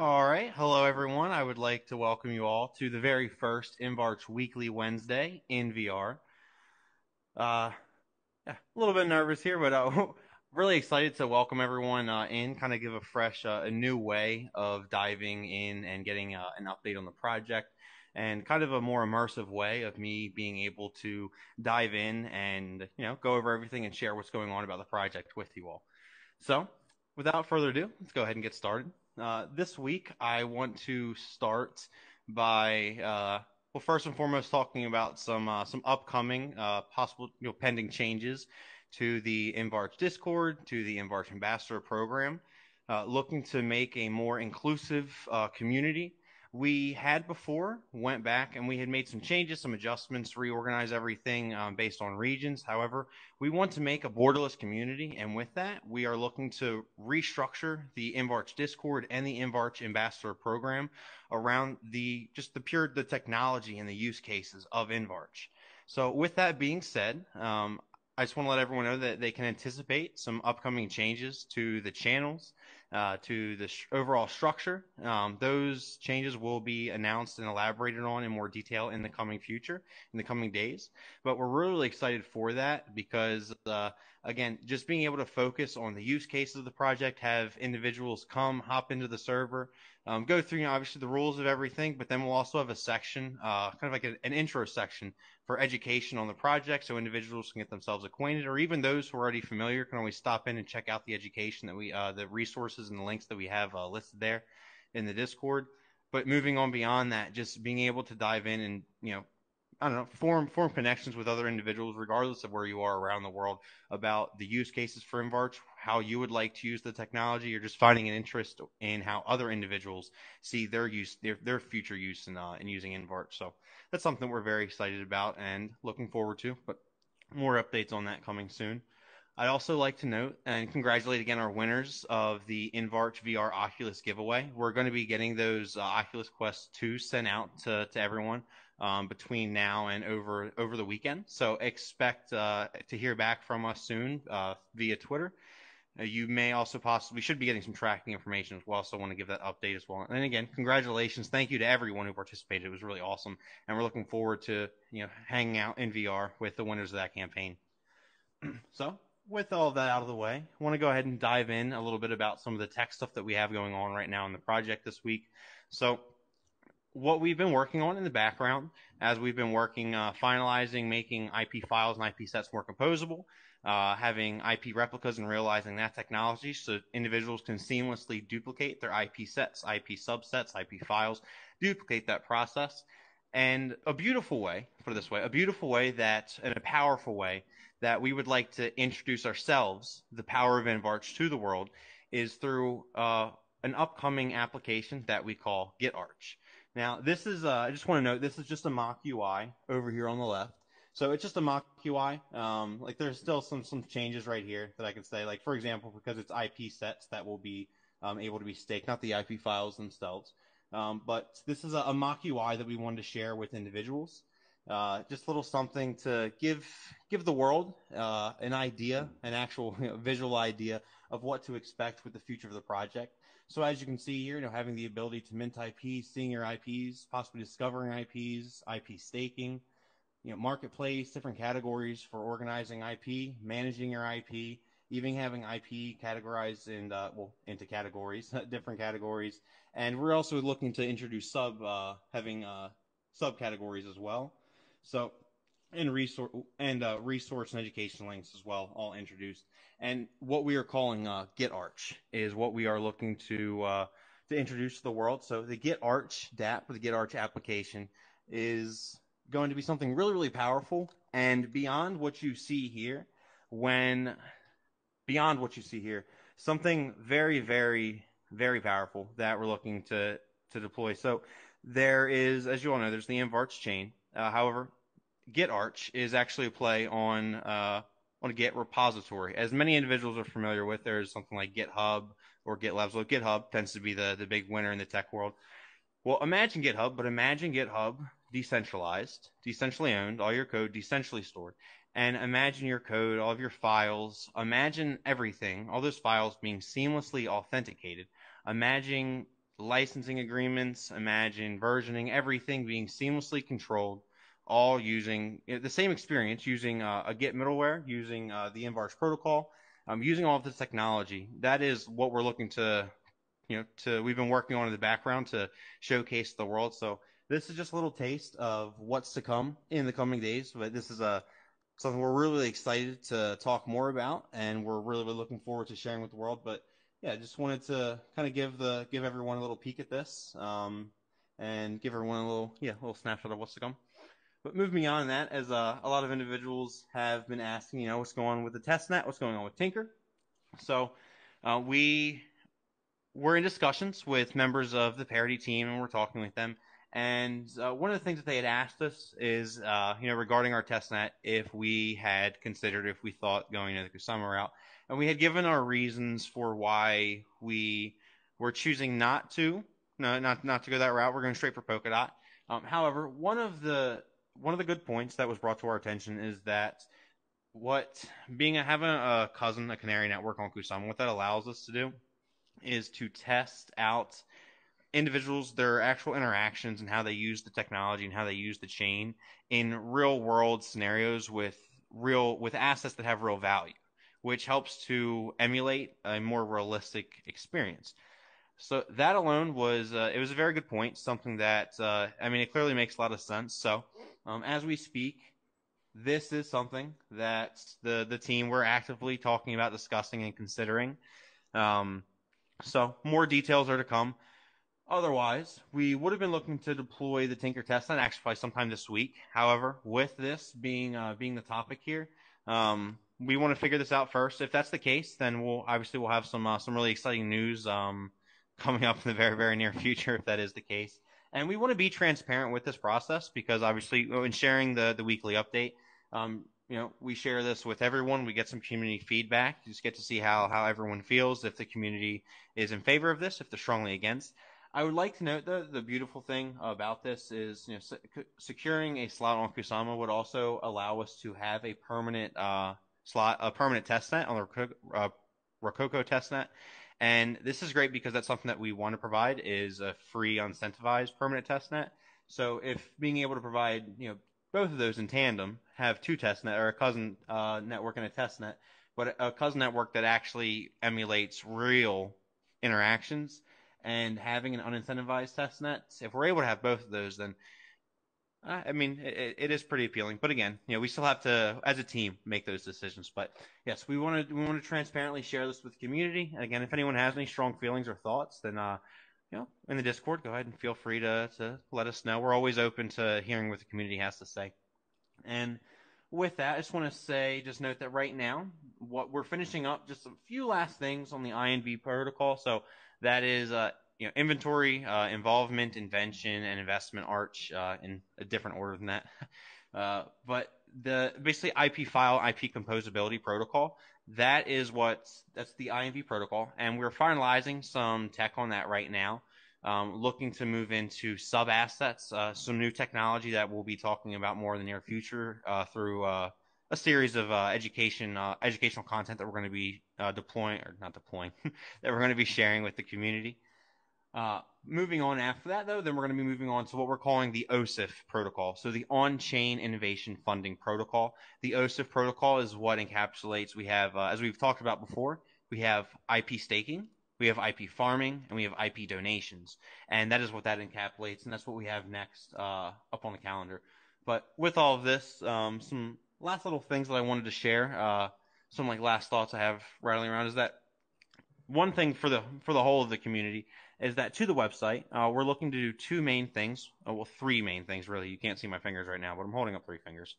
All right. Hello, everyone. I would like to welcome you all to the very first InvArch Weekly Wednesday in VR. Uh, yeah, a little bit nervous here, but uh, really excited to welcome everyone uh, in, kind of give a fresh, uh, a new way of diving in and getting uh, an update on the project, and kind of a more immersive way of me being able to dive in and you know go over everything and share what's going on about the project with you all. So, without further ado, let's go ahead and get started. Uh, this week, I want to start by, uh, well, first and foremost, talking about some uh, some upcoming uh, possible, you know, pending changes to the InvArch Discord, to the InvArch Ambassador program, uh, looking to make a more inclusive uh, community we had before went back and we had made some changes, some adjustments, reorganize everything um, based on regions. However, we want to make a borderless community, and with that, we are looking to restructure the InvArch Discord and the InvArch Ambassador program around the just the pure the technology and the use cases of InvArch. So, with that being said, um, I just want to let everyone know that they can anticipate some upcoming changes to the channels uh, to the sh- overall structure. Um, those changes will be announced and elaborated on in more detail in the coming future, in the coming days. But we're really excited for that because, uh, again, just being able to focus on the use cases of the project, have individuals come, hop into the server, um, go through, you know, obviously the rules of everything, but then we'll also have a section, uh, kind of like a, an intro section for education on the project so individuals can get themselves acquainted, or even those who are already familiar can always stop in and check out the education that we, uh, the resources and the links that we have uh, listed there in the Discord. But moving on beyond that, just being able to dive in and, you know, I don't know, form form connections with other individuals, regardless of where you are around the world, about the use cases for InvArch, how you would like to use the technology, or just finding an interest in how other individuals see their use, their their future use in uh, in using InvArch. So that's something we're very excited about and looking forward to. But more updates on that coming soon. I'd also like to note and congratulate again our winners of the InvArch VR Oculus giveaway. We're going to be getting those uh, Oculus Quest 2 sent out to, to everyone um, between now and over over the weekend. So expect uh, to hear back from us soon uh, via Twitter. Uh, you may also possibly should be getting some tracking information as well. So I want to give that update as well. And again, congratulations, thank you to everyone who participated. It was really awesome, and we're looking forward to you know hanging out in VR with the winners of that campaign. so with all that out of the way, I want to go ahead and dive in a little bit about some of the tech stuff that we have going on right now in the project this week. So what we've been working on in the background as we've been working, uh, finalizing, making IP files and IP sets more composable, uh, having IP replicas and realizing that technology so individuals can seamlessly duplicate their IP sets, IP subsets, IP files, duplicate that process. And a beautiful way, put it this way, a beautiful way that, and a powerful way that we would like to introduce ourselves, the power of InvArch to the world, is through uh, an upcoming application that we call GitArch. Now, this is, uh, I just want to note, this is just a mock UI over here on the left. So it's just a mock UI. Um, like there's still some, some changes right here that I can say. Like for example, because it's IP sets that will be um, able to be staked, not the IP files themselves. Um, but this is a, a, mock UI that we wanted to share with individuals. Uh, just a little something to give give the world uh, an idea, an actual you know, visual idea of what to expect with the future of the project. So as you can see here, you know, having the ability to mint IPs, seeing your IPs, possibly discovering IPs, IP staking, you know, marketplace, different categories for organizing IP, managing your IP, even having IP categorized in, uh, well, into categories, different categories. And we're also looking to introduce sub, uh, having, uh, subcategories as well. So and resource and uh, resource and education links as well, all introduced. And what we are calling uh, GitArch is what we are looking to uh, to introduce to the world. So the Git GitArch DApp, the GitArch application, is going to be something really, really powerful and beyond what you see here. When beyond what you see here, something very, very, very powerful that we're looking to to deploy. So there is, as you all know, there's the InvArch chain. Uh, however, GitArch is actually a play on uh, on a Git repository. As many individuals are familiar with, there's something like GitHub or GitLab. So GitHub tends to be the, the big winner in the tech world. Well, imagine GitHub, but imagine GitHub decentralized, decentrally owned, all your code decentrally stored. And imagine your code, all of your files, imagine everything, all those files being seamlessly authenticated. Imagine licensing agreements, imagine versioning, everything being seamlessly controlled, all using the same experience, using uh, a Git middleware, using uh, the InvArch protocol, um, using all of this technology. That is what we're looking to, you know, to we've been working on in the background to showcase the world. So this is just a little taste of what's to come in the coming days. But this is a something we're really excited to talk more about, and we're really, really looking forward to sharing with the world. But yeah, just wanted to kind of give the give everyone a little peek at this, um, and give everyone a little yeah a little snapshot of what's to come. But moving on that, as uh, a lot of individuals have been asking, you know, what's going on with the testnet, what's going on with Tinker. So uh, we we're in discussions with members of the Parity team, and we're talking with them. And uh, one of the things that they had asked us is, uh, you know, regarding our testnet, if we had considered, if we thought going to the Kusama route, and we had given our reasons for why we were choosing not to, no, not not to go that route. We're going straight for Polkadot. Um, however, one of the one of the good points that was brought to our attention is that what being a, having a cousin, a canary network on Kusama, what that allows us to do is to test out individuals, their actual interactions and how they use the technology and how they use the chain in real world scenarios with real with assets that have real value, which helps to emulate a more realistic experience. So that alone was uh, it was a very good point, something that uh, I mean it clearly makes a lot of sense. So um, as we speak, this is something that the the team we're actively talking about, discussing, and considering. Um, so more details are to come. Otherwise, we would have been looking to deploy the Tinker testnet actually probably sometime this week. However, with this being uh, being the topic here, um, we want to figure this out first. If that's the case, then we'll obviously we'll have some uh, some really exciting news um, coming up in the very very near future if that is the case. And we want to be transparent with this process because obviously in sharing the the weekly update, um, you know, we share this with everyone. We get some community feedback. You just get to see how how everyone feels if the community is in favor of this, if they're strongly against. I would like to note though the beautiful thing about this is you know se- securing a slot on Kusama would also allow us to have a permanent uh, slot, a permanent test net on the uh, test net, And this is great because that's something that we want to provide is a free, incentivized permanent test net. So if being able to provide, you know, both of those in tandem, have two test net or a cousin uh, network and a test net, but a cousin network that actually emulates real interactions and having an unincentivized test net, if we're able to have both of those, then uh, I mean, it, it is pretty appealing. But again, you know, we still have to, as a team, make those decisions. But yes, we want to we want to transparently share this with the community. And again, if anyone has any strong feelings or thoughts, then uh, you know, in the Discord, go ahead and feel free to to let us know. We're always open to hearing what the community has to say. And with that, I just want to say, just note that right now, what we're finishing up, just a few last things on the INV protocol. So that is uh, you know inventory, uh, involvement, invention, and investment arch uh, in a different order than that. Uh, but the basically IP file IP composability protocol that is what that's the INV protocol, and we're finalizing some tech on that right now. Um, looking to move into sub assets, uh, some new technology that we'll be talking about more in the near future uh, through uh, a series of uh, education uh, educational content that we're going to be uh, deploying or not deploying that we're going to be sharing with the community. Moving on after that, though, then we're going to be moving on to what we're calling the OCIF protocol. So the On-Chain Innovation Funding Protocol. The OCIF protocol is what encapsulates. We have, as we've talked about before, we have IP staking, we have IP farming, and we have IP donations, and that is what that encapsulates, and that's what we have next uh, up on the calendar. But with all of this, um, some last little things that I wanted to share, uh, some like last thoughts I have rattling around is that one thing for the for the whole of the community is that to the website uh, we're looking to do two main things, uh, well three main things really. You can't see my fingers right now, but I'm holding up three fingers.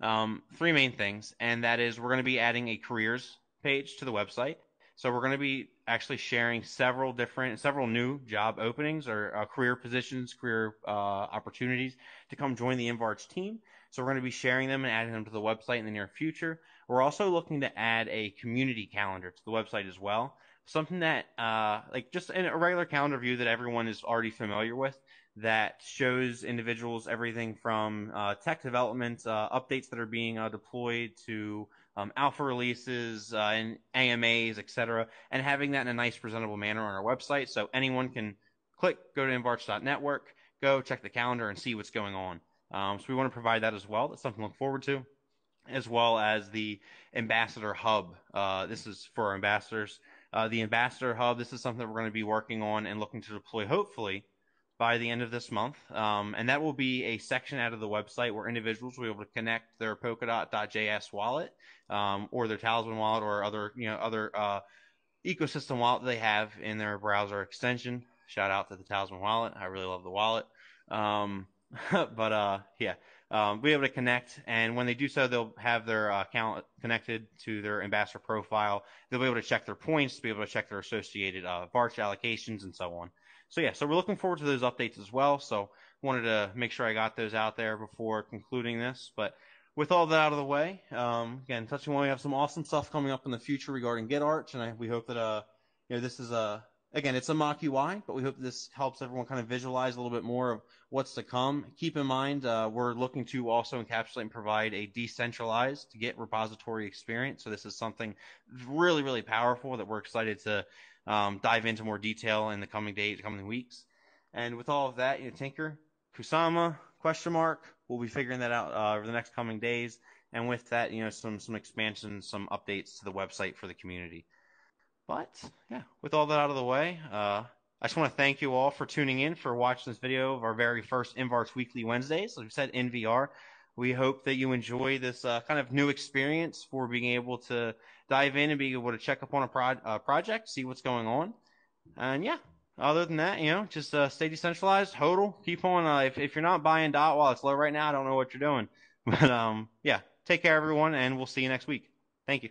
Um, three main things, and that is we're going to be adding a careers page to the website. So we're going to be actually sharing several different, several new job openings or uh, career positions, career uh, opportunities to come join the InvArch team. So we're going to be sharing them and adding them to the website in the near future. We're also looking to add a community calendar to the website as well. Something that, uh, like just in a regular calendar view that everyone is already familiar with that shows individuals everything from uh, tech development, uh, updates that are being uh, deployed to um, alpha releases uh, and AMAs, etc., and having that in a nice, presentable manner on our website so anyone can click, go to invarch.network, go check the calendar and see what's going on. Um, so we want to provide that as well. That's something to look forward to, as well as the ambassador hub. Uh, this is for our ambassadors. Uh, the ambassador hub. This is something that we're going to be working on and looking to deploy, hopefully, by the end of this month. Um, and that will be a section out of the website where individuals will be able to connect their Polkadot.js wallet um, or their Talisman wallet or other you know other uh, ecosystem wallet they have in their browser extension. Shout out to the Talisman wallet. I really love the wallet. Um, but uh, yeah, um, be able to connect, and when they do so, they'll have their uh, account connected to their ambassador profile. They'll be able to check their points, be able to check their associated uh, Varch allocations, and so on. So yeah, so we're looking forward to those updates as well. So wanted to make sure I got those out there before concluding this. But with all that out of the way, um, again, touching on, we have some awesome stuff coming up in the future regarding GitArch, and I, we hope that uh, you know, this is a again, it's a mock UI, but we hope this helps everyone kind of visualize a little bit more of what's to come. Keep in mind, uh, we're looking to also encapsulate and provide a decentralized Git repository experience. So this is something really, really powerful that we're excited to um, dive into more detail in the coming days, coming weeks. And with all of that, you know, Tinker, Kusama, question mark, we'll be figuring that out uh, over the next coming days. And with that, you know, some some expansion, some updates to the website for the community. But yeah, with all that out of the way, uh, I just want to thank you all for tuning in for watching this video of our very first InvArch Weekly Wednesdays. Like we said, in VR. We hope that you enjoy this uh, kind of new experience for being able to dive in and be able to check up on a pro- uh, project, see what's going on. And yeah, other than that, you know, just uh, stay decentralized, hodl, keep on. Uh, if, if you're not buying DOT while it's low right now, I don't know what you're doing. But um, yeah, take care, everyone, and we'll see you next week. Thank you.